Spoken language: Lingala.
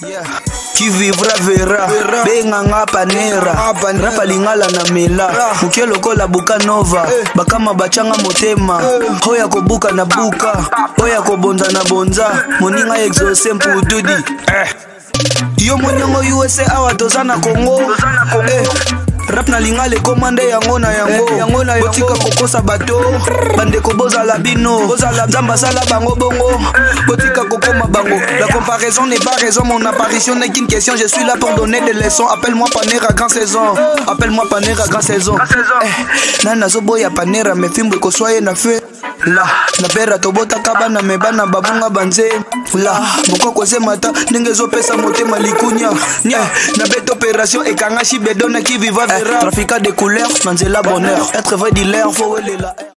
Yeah. qui vivra verra benganga panera rapa lingala na mela moke lokola buka nova eh. bakama bacanga motema eh. oyo kobuka na buka oyo kobonza na bonza eh. moninga exose mpududi eh. yo moningo usa awa toza na kongo eh. rap nalinga lekomande yango na yango eh, botika kokosa bato bandeko bozala bino nzambe asala bango bongo eh. botika kokoma bango la eh. comparaison n'est pas raison mon apparition n'est qu'une question je suis là pour donner des leçons appelle-moi panera grand saison appelle-moi panera grand saison eh, na nazoboya panera mefimbo ekoswa ye na fe la napera tobotaka bana me bana babunga banzema la mokoko ezemata ndenge ezopesa motema likunya nabeta opération ekangasi bedonaki viva eh, vera trafika de couleur na nzela bonheur être vrai diler fowelela